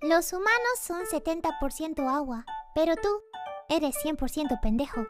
Los humanos son 70% agua, pero tú eres 100% pendejo.